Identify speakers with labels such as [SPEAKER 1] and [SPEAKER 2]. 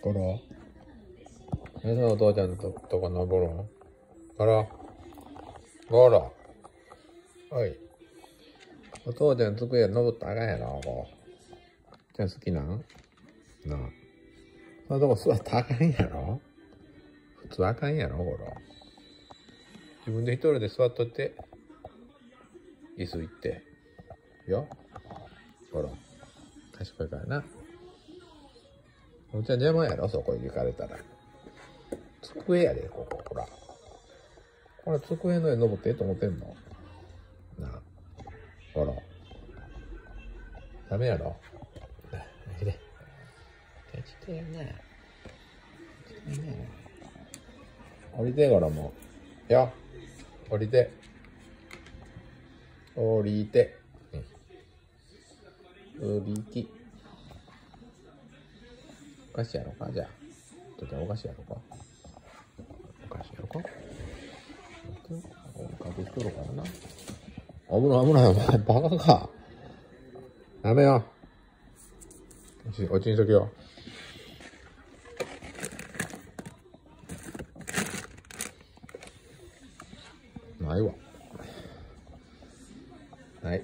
[SPEAKER 1] ゴロえ、そのお父ちゃんととこ登るのゴロゴロおい。お父ちゃん机登ったらあかんやろ、こう。じゃあ好きなん？なあ。そのとこ座ったらあかんやろ？普通あかんやろ、ゴロ。自分で一人で座っとって、椅子行って。よ。ゴロ。賢いからな。おっちゃん邪魔やろそこ行かれたら。机やで、ここ、ほら。これ机の上登ってえと思ってんの？なあ。ほら。ダメやろ？あ、来て。来てやな。来てやな。降りて、こらもう。よ。降りて。降りて。うん。降りき。お菓子やろうか？じゃあ。ちょっとお菓子やろか？お菓子やろうかおかけしとるからな。危ない危ない、お前、バカか。ダメよ。おちおちにしとけよ。ないわ。はい。